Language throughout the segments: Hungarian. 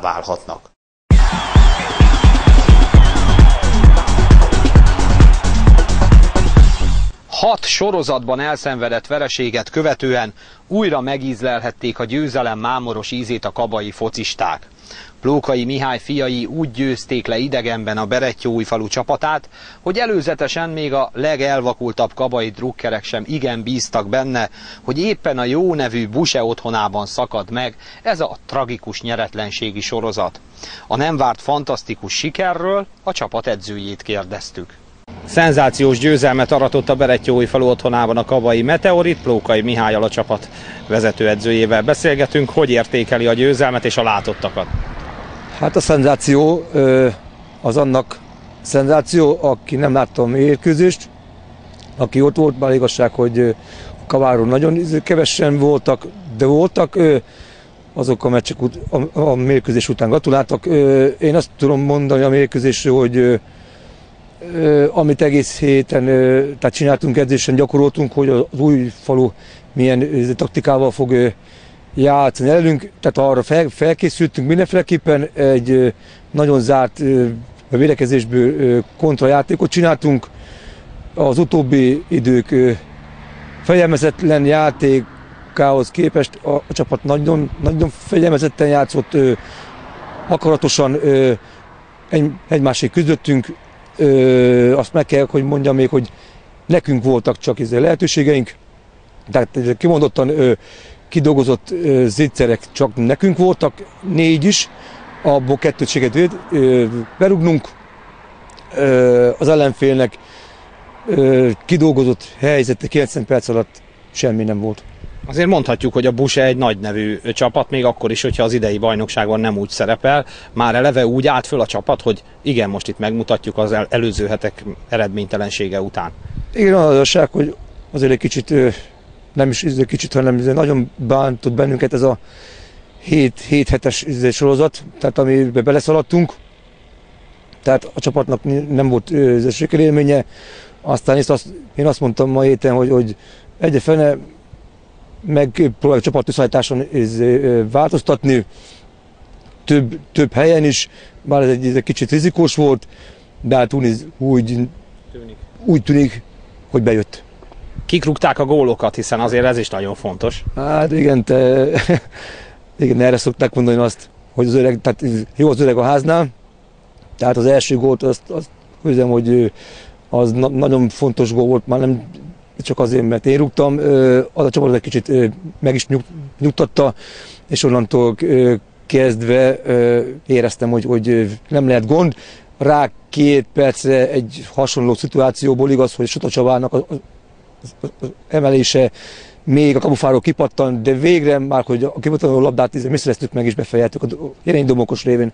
válhatnak. Hat sorozatban elszenvedett vereséget követően újra megízlelhették a győzelem mámoros ízét a kabai focisták. Plókai Mihály fiai úgy győzték le idegenben a Berettyóújfalu csapatát, hogy előzetesen még a legelvakultabb kabai drukkerek sem igen bíztak benne, hogy éppen a jó nevű Buse otthonában szakad meg ez a tragikus nyeretlenségi sorozat. A nem várt fantasztikus sikerről a csapat edzőjét kérdeztük. Szenzációs győzelmet aratott a Berettyóújfalu otthonában a kabai Meteorit, Plókai Mihály a csapat vezetőedzőjével beszélgetünk, hogy értékeli a győzelmet és a látottakat. Hát a szenzáció az annak szenzáció, aki nem látta a aki ott volt, már igazság, hogy a kaváron nagyon kevesen voltak, de voltak, azok a meccsek a, a mérkőzés után gratuláltak. Én azt tudom mondani a mérkőzésről, hogy amit egész héten tehát csináltunk edzésen, gyakoroltunk, hogy az új falu milyen taktikával fog játszani. Elünk, tehát arra fel, felkészültünk mindenféleképpen, egy nagyon zárt védekezésből kontrajátékot csináltunk. Az utóbbi idők fegyelmezetlen játékához képest a, a csapat nagyon, nagyon fegyelmezetten játszott, akaratosan egy, egymásig küzdöttünk, azt meg kell, hogy mondjam még, hogy nekünk voltak csak ezzel lehetőségeink, tehát kimondottan kidolgozott zicserek csak nekünk voltak, négy is, abból kettőt segít berugnunk, az ellenfélnek kidolgozott helyzete 90 perc alatt semmi nem volt. Azért mondhatjuk, hogy a Buse egy nagy nevű csapat, még akkor is, hogyha az idei bajnokságon nem úgy szerepel. Már eleve úgy állt föl a csapat, hogy igen, most itt megmutatjuk az előző hetek eredménytelensége után. Igen, az igazság, hogy azért egy kicsit nem is egy kicsit, hanem nagyon bántott bennünket ez a 7, 7 hetes sorozat, tehát amiben beleszaladtunk. Tehát a csapatnak nem volt ez sikerélménye. Aztán én azt, én azt mondtam ma héten, hogy, hogy egyre fene megpróbáljuk csapatösszeállításon változtatni, több, több helyen is, bár ez egy, ez egy kicsit rizikós volt, de hát úgy, úgy tűnik, hogy bejött. Kik rúgták a gólokat, hiszen azért ez is nagyon fontos. Hát igen, te, igen, erre szokták mondani azt, hogy az öreg, tehát jó az öreg a háznál, tehát az első gólt azt, azt hiszem, hogy az na- nagyon fontos gól volt, már nem csak azért, mert én rúgtam, az a csapat egy kicsit meg is nyugtatta, és onnantól kezdve éreztem, hogy, hogy nem lehet gond. Rá két percre egy hasonló szituációból igaz, hogy Sota Csabának emelése még a kabufáról kipattan, de végre már, hogy a kipattanó labdát mi szereztük meg és befejeltük a jelenleg domokos révén.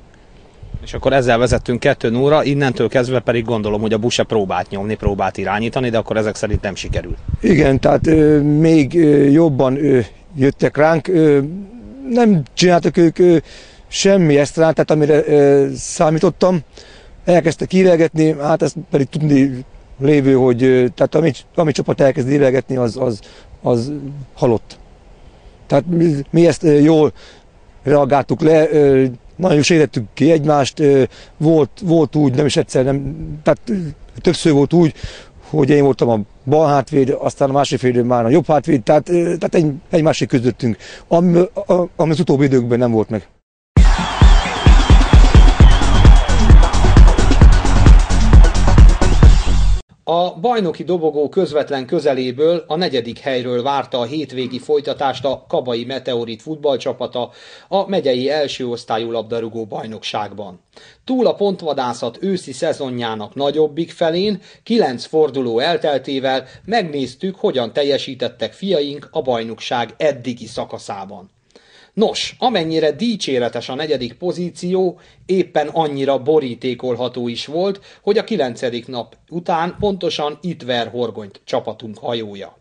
És akkor ezzel vezettünk 2 óra, innentől kezdve pedig gondolom, hogy a Buse próbált nyomni, próbált irányítani, de akkor ezek szerint nem sikerült. Igen, tehát ö, még ö, jobban ö, jöttek ránk, ö, nem csináltak ők ö, semmi extrát, tehát amire ö, számítottam. Elkezdtek ívelgetni, hát ezt pedig tudni lévő, hogy tehát ami, ami csapat elkezd ívelgetni, az, az, az halott. Tehát mi, mi ezt jól reagáltuk le, nagyon sértettük ki egymást, volt, volt úgy, nem is egyszer, nem, tehát többször volt úgy, hogy én voltam a bal hátvéd, aztán a másik fél már a jobb hátvéd, tehát, tehát egy, egymásig közöttünk, ami, ami az utóbbi időkben nem volt meg. A bajnoki dobogó közvetlen közeléből a negyedik helyről várta a hétvégi folytatást a Kabai Meteorit futballcsapata a megyei első osztályú labdarúgó bajnokságban. Túl a pontvadászat őszi szezonjának nagyobbik felén, kilenc forduló elteltével megnéztük, hogyan teljesítettek fiaink a bajnokság eddigi szakaszában. Nos, amennyire dicséretes a negyedik pozíció, éppen annyira borítékolható is volt, hogy a kilencedik nap után pontosan itt ver horgonyt csapatunk hajója.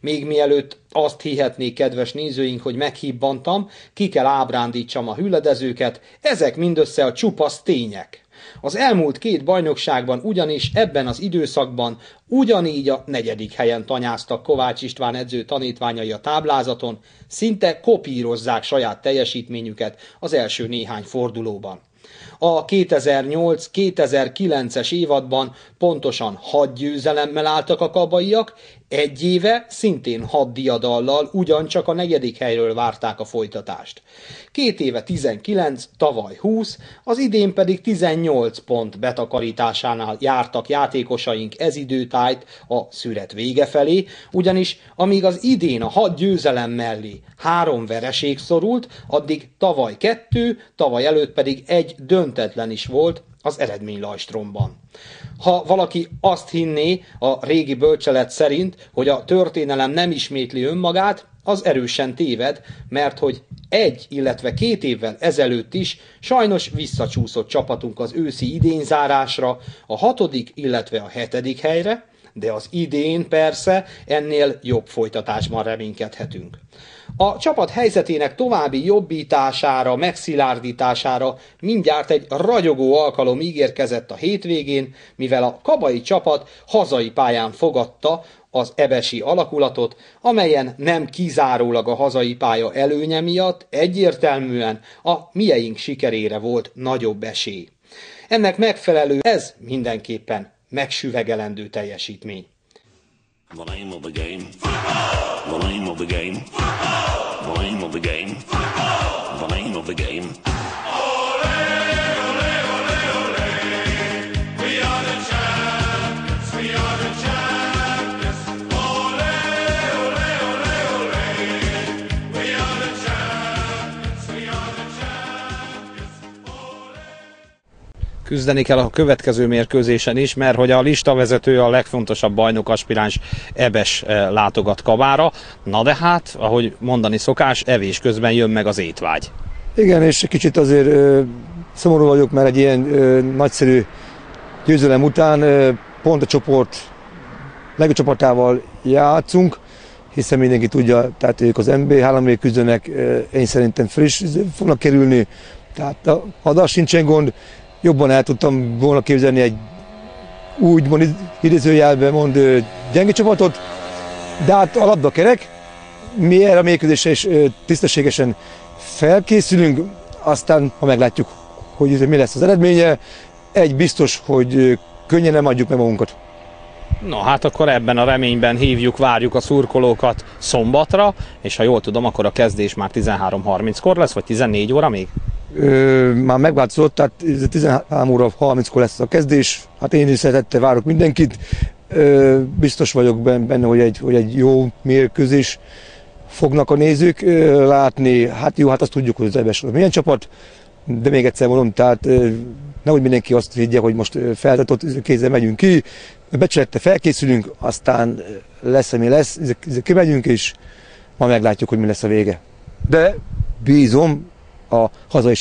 Még mielőtt azt hihetnék, kedves nézőink, hogy meghibbantam, ki kell ábrándítsam a hüledezőket, ezek mindössze a csupasz tények. Az elmúlt két bajnokságban ugyanis ebben az időszakban ugyanígy a negyedik helyen tanyáztak Kovács István edző tanítványai a táblázaton, szinte kopírozzák saját teljesítményüket az első néhány fordulóban. A 2008-2009-es évadban pontosan 6 győzelemmel álltak a kabaiak, egy éve szintén 6 diadallal ugyancsak a negyedik helyről várták a folytatást. Két éve 19, tavaly 20, az idén pedig 18 pont betakarításánál jártak játékosaink ez időtájt a szüret vége felé, ugyanis amíg az idén a 6 győzelem mellé három vereség szorult, addig tavaly kettő, tavaly előtt pedig egy döntetlen is volt az eredmény lajstromban. Ha valaki azt hinné a régi bölcselet szerint, hogy a történelem nem ismétli önmagát, az erősen téved, mert hogy egy, illetve két évvel ezelőtt is sajnos visszacsúszott csapatunk az őszi idényzárásra, a hatodik, illetve a hetedik helyre, de az idén persze ennél jobb folytatásban reménykedhetünk. A csapat helyzetének további jobbítására, megszilárdítására mindjárt egy ragyogó alkalom ígérkezett a hétvégén, mivel a kabai csapat hazai pályán fogadta az ebesi alakulatot, amelyen nem kizárólag a hazai pálya előnye miatt egyértelműen a mieink sikerére volt nagyobb esély. Ennek megfelelő ez mindenképpen megsüvegelendő teljesítmény. The name of the game. The name of the game. The name of the game. The name of the game. Küzdeni kell a következő mérkőzésen is, mert hogy a listavezető a legfontosabb bajnok aspiráns Ebes eh, látogat Kabára. Na de hát, ahogy mondani szokás, evés közben jön meg az étvágy. Igen, és kicsit azért ö, szomorú vagyok, mert egy ilyen ö, nagyszerű győzelem után ö, pont a csoport legjobb csapatával játszunk, hiszen mindenki tudja, tehát ők az MB3 küzdenek, én szerintem friss fognak kerülni, tehát a hadas sincsen gond, jobban el tudtam volna képzelni egy úgy mond, idézőjelben mond gyenge csapatot, de hát a labda kerek, mi erre a mérkőzésre is tisztességesen felkészülünk, aztán ha meglátjuk, hogy mi lesz az eredménye, egy biztos, hogy könnyen nem adjuk meg magunkat. No hát akkor ebben a reményben hívjuk, várjuk a szurkolókat szombatra, és ha jól tudom, akkor a kezdés már 13.30-kor lesz, vagy 14 óra még? Ö, már megváltozott, tehát 13 óra 30-kor lesz a kezdés, hát én is szeretettel várok mindenkit. Ö, biztos vagyok benne, hogy egy, hogy egy jó mérkőzés fognak a nézők ö, látni. Hát jó, hát azt tudjuk, hogy az Ebes milyen csapat, de még egyszer mondom, tehát nehogy mindenki azt higgye, hogy most feltartott kézzel megyünk ki, becselette felkészülünk, aztán lesz, ami lesz, kimegyünk, és ma meglátjuk, hogy mi lesz a vége. De bízom a hazai